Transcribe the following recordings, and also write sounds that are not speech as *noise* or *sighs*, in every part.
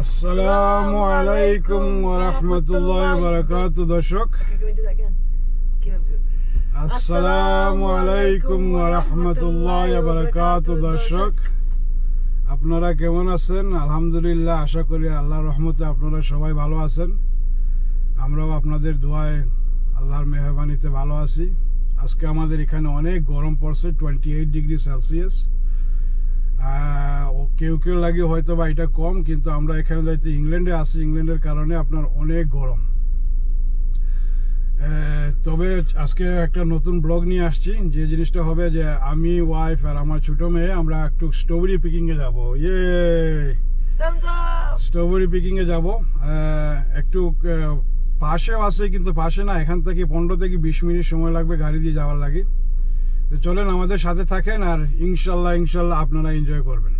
আসসালামু আলাইকুম ওয়া রাহমাতুল্লাহি ওয়া বারাকাতু দর্শক আসসালামু আলাইকুম ওয়া রাহমাতুল্লাহি ওয়া বারাকাতু দর্শক আপনারা কেমন আছেন? আলহামদুলিল্লাহ আশা করি আল্লাহর রহমতে আপনারা সবাই ভালো আছেন। আমরাও আপনাদের দোয়ায় আল্লাহর মেহরবানিতে ভালো আছি। আজকে আমাদের এখানে অনেক গরম পড়ছে টোয়েন্টি এইট ডিগ্রি সেলসিয়াস কেউ কেউ লাগে হয়তো বা এটা কম কিন্তু আমরা এখানে যেহেতু ইংল্যান্ডে আছি। ইংল্যান্ডের কারণে আপনার অনেক গরম। তবে আজকে একটা নতুন ব্লগ নিয়ে আসছি। যে জিনিসটা হবে যে আমি ওয়াইফ আর আমার ছোট মেয়ে আমরা একটু স্ট্রবেরি পিকিংয়ে যাব। ইয়ে! স্ট্রবেরি পিকিংয়ে যাব। একটু পাশেও আসে কিন্তু পাশে না, এখান থেকে পনেরো থেকে বিশ মিনিট সময় লাগবে গাড়ি দিয়ে যাওয়ার লাগে। তো চলেন, আমাদের সাথে থাকেন আর ইনশাল্লাহ ইনশাল্লাহ আপনারা এনজয় করবেন।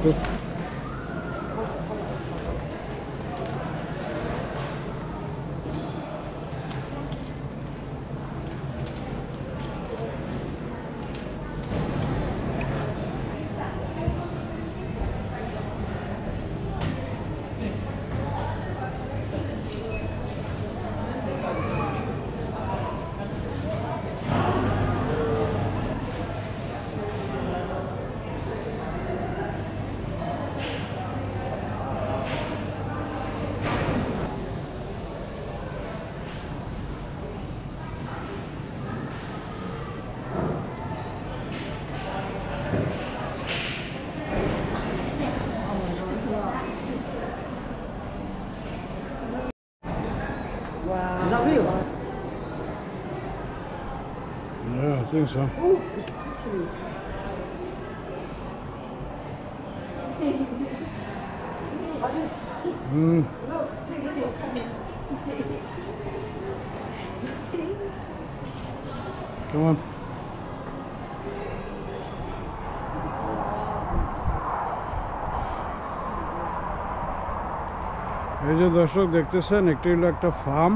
Let's think so. Mm. Come on. এই যে দর্শক দেখতেছেন একটি হলো একটা ফার্ম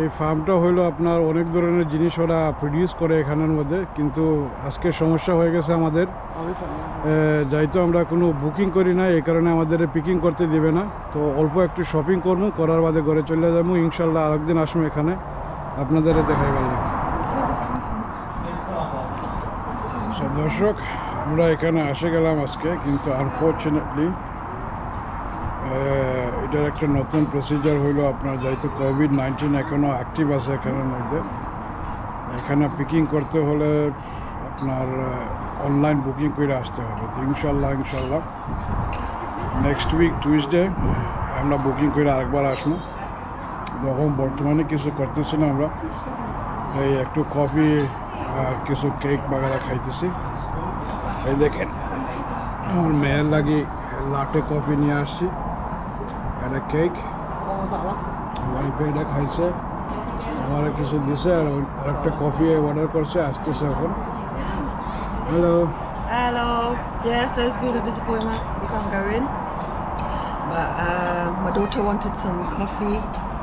এই ফার্মটা হলো আপনার অনেক ধরনের জিনিস ওরা প্রডিউস করে এখানের মধ্যে কিন্তু আজকে সমস্যা হয়ে গেছে আমাদের। যাইতো আমরা কোনো বুকিং করি না এই কারণে আমাদের পিকিং করতে দিবে না। তো অল্প একটু শপিং করব করার বাদে ঘরে চলে যাব ইনশাল্লাহ আরেকদিন আসব এখানে। আপনাদের দেখাই গেল দর্শক আমরা এখানে আসে গেলাম আজকে কিন্তু আনফর্চুনেটলি এটার একটা নতুন প্রসিজার হইল আপনার যেহেতু কোভিড নাইন্টিন এখনও অ্যাক্টিভ আছে এখানের মধ্যে। এখানে পিকিং করতে হলে আপনার অনলাইন বুকিং করে আসতে হবে। তো ইনশাল্লাহ ইনশাল্লাহ নেক্সট উইক টুইসডে আমরা বুকিং করে আরেকবার আসব। তখন বর্তমানে কিছু করতেছি না আমরা। এই একটু কফি আর কিছু কেক বাগারা খাইতেছি। এই দেখেন, আমার মেয়ের লাগে লাটে কফি নিয়ে আসছি। একটা cake What was that latte? Wifi এটা খাইছে আমার কিছু দিছে আর ওই- আরেকটা কফি অর্ডার করছে আসতেছে এখন hello Hello. Yeah, so it's been a disappointment. We can't go in. But um, my daughter wanted some coffee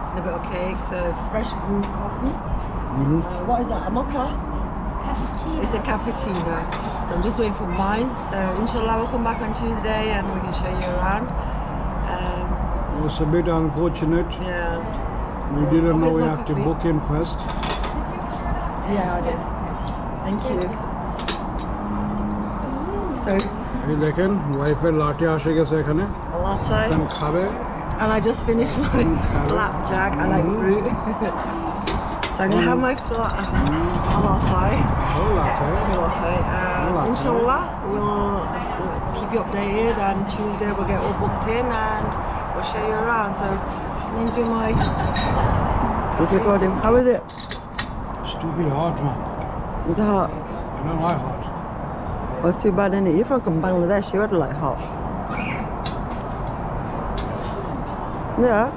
and a bit of cake, so fresh brewed coffee. Uh, what is that? A mocha? Cappuccino. It's a cappuccino. So I'm just waiting for mine. So inshallah we'll come back on Tuesday and we can show you around. Um, It's a bit unfortunate. yeah. We didn't know Where's we my have to coffee? book in first. Yeah, I did. Thank you. So এই দেখেন ওয়াইফের লাটে আসে গেছে এখানে a latte. এখন খাবে And I just finished my flapjack. I like fruit. *laughs* so I'm gonna have my fla- a latte. O লাটে A latte. Um, latte. inshallah, we'll, we'll keep you updated. And Tuesday we'll get all booked in and we'll show you around. So enjoy my. It's recording. How is it? Stupid hot man. It's hot. I don't like hot. Well, it's too bad, isn't it? You're from Bangladesh. You would like hot. Yeah.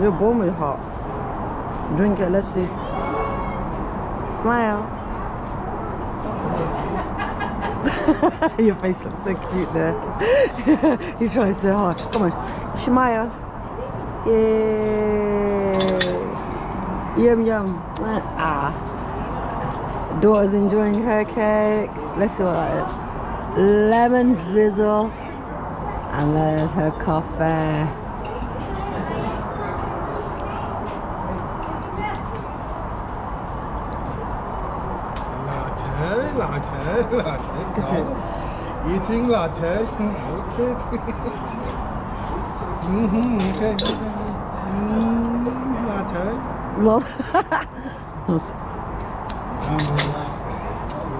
You're born with hot. Drink it. Let's see. Smile. *laughs* Your face looks so cute there. *laughs* you try so hard. Come on. Smile. Yay. Yum yum. Ah. Daughter's enjoying her cake. Let's see what that is. Lemon drizzle. And there's her coffee. Latte, latte, latte. Eating latte. Okay. mm-hmm, okay. Mm, latte. Um,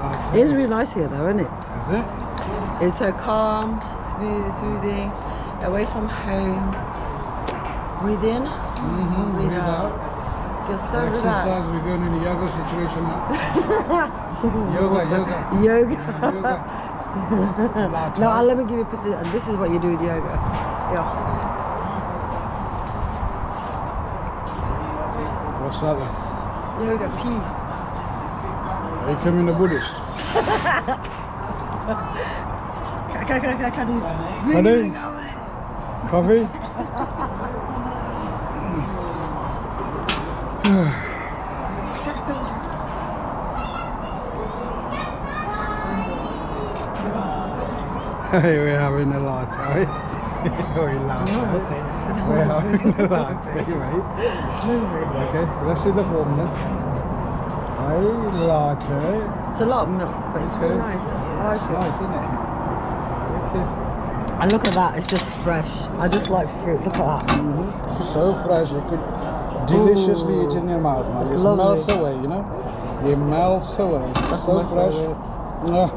latte. it's really nice here though, isn't it? Is it? It's so calm, smooth, soothing, away from home. Breathe in, Mm-hmm. breathe out. So Exercise. relaxed. We're going in a yoga situation now. *laughs* yoga, yoga, Yoga. yoga. *laughs* No, let me give you a picture. And this is what you do with yoga. Yeah. What's that then? Yoga, peace. Are you becoming a Buddhist? *laughs* Can, can, can, can, can you Can breathe I? away? Coffee? hey, *sighs* we're having a latte. we latte. *laughs* We're having a latte, right? Okay, let's see the form then. Hey, latte. It's a lot of milk, but it's really Okay. nice. I It's it. nice, isn't it? Okay. And look at that, it's just fresh. I just like fruit. Look at that. Mm -hmm. It's so fresh. You could deliciously Ooh. eat in your mouth. Man. It lovely. melts away, you know? It melts away. That's so fresh. Yeah.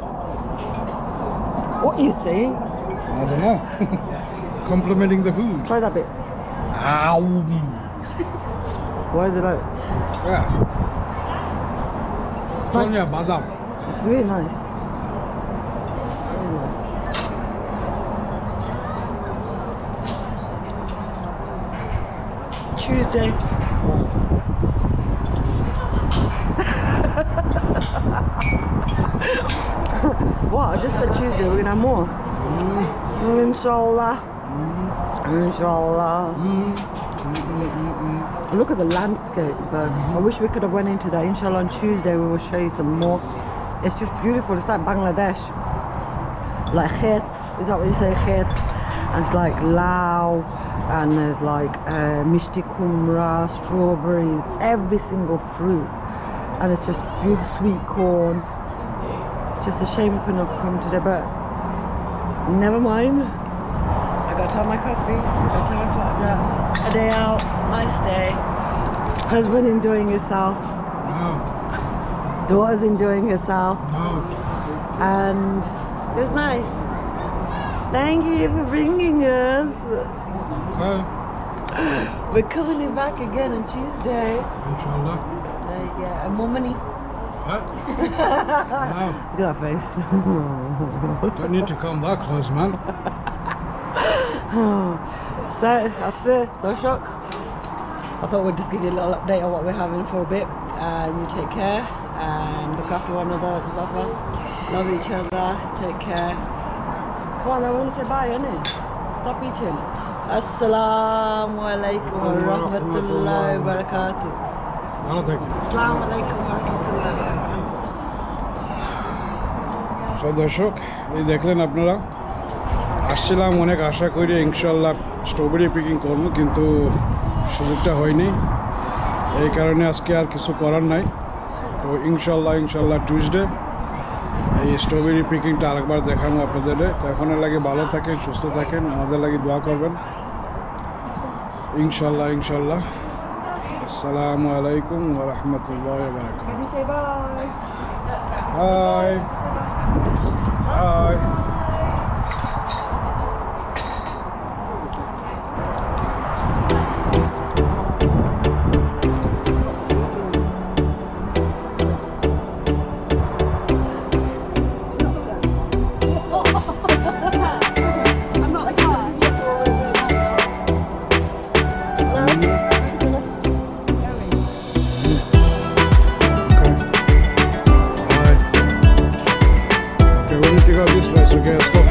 What you see? I don't know. *laughs* Complimenting the food. Try that bit. Ow. *laughs* Why is it like? Yeah. It's, nice. It's really nice. Tuesday. *laughs* what? I just said Tuesday. We're gonna have more. Mm. Inshallah. Mm. Inshallah. Mm. Look at the landscape though. I wish we could have went into that. Inshallah on Tuesday we will show you some more. It's just beautiful. It's like Bangladesh. Like khet. Is that what you say? Khet. And it's like Lao. And there's like uh, mishti kumra, strawberries, every single fruit. And it's just beautiful sweet corn. It's just a shame we couldn't have come today, but never mind. I got to have my coffee. I got to have my flapjack. A day out, nice day. Husband enjoying himself. No, Daughter's enjoying herself. no. And it was nice. Thank you for bringing us. Okay, We're coming back again on Tuesday. inshallah. Uh, yeah, and more money. *laughs* What? no, Look at that face. *laughs* don't need to come that close, man. *laughs* so that's it. No shock. I thought we'd just give you a little update on what we're having for a bit. And you take care and look after one another. Love, love each other. Take care. দর্শক এই দেখলেন আপনারা। আসছিলাম অনেক আশা করি ইনশাল্লাহ strawberry Peking করব কিন্তু সুযোগটা হয়নি। এই কারণে আজকে আর কিছু করার নাই। তো ইনশাল্লাহ ইনশাল্লাহ টিউজডে এই স্ট্রবেরি পিকিংটা আরেকবার দেখাবো আপনাদের। এখনের লাগে ভালো থাকেন সুস্থ থাকেন আমাদের লাগে দোয়া করবেন। ইনশাল্লাহ ইনশাল্লাহ। আসসালামু আলাইকুম ওরহমতুল্লাহ bye Can you gotta this way, again.